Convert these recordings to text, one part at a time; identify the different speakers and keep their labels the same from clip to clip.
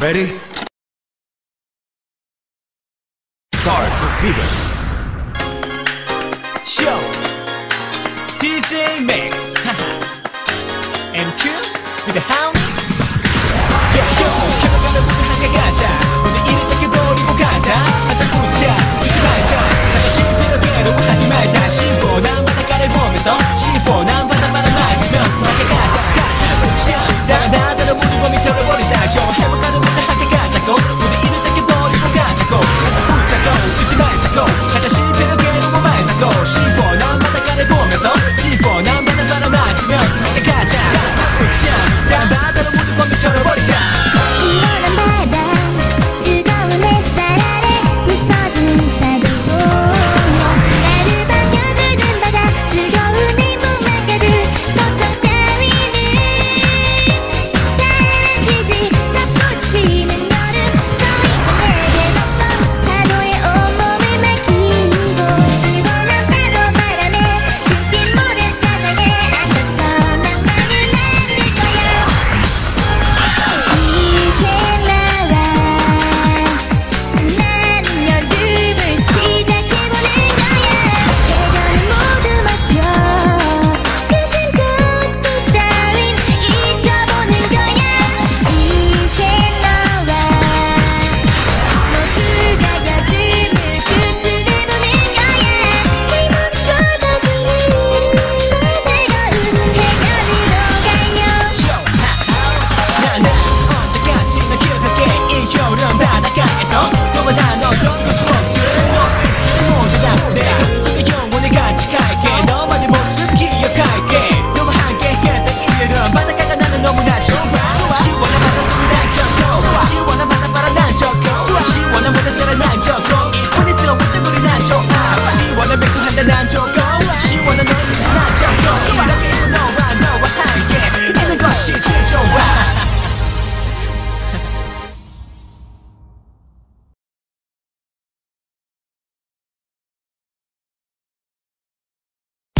Speaker 1: Ready? Starts Fever.
Speaker 2: Show. DJ Mix. and with the hound. Yeah, show. 개발가는 무슨 한가 가자. 오늘 일을 짧게 버리고 가자. 항상 웃자, 웃지 말자. 자기 싶은 괴로워 하지 말자. 신보난 바닷가를 보면서 신보난 바닷바람 맞으면서 가자. 가자, 웃자. 자, 나더러 모든 범위 털어버리자.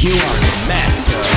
Speaker 1: You are the master.